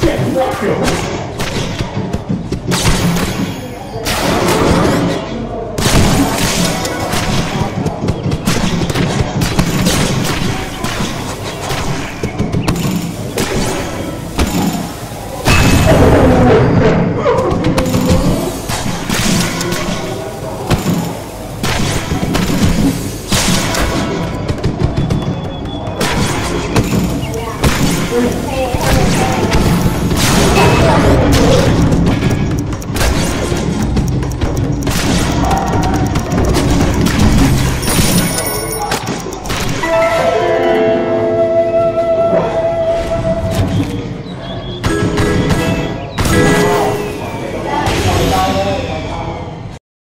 Get back here! Oh, my God.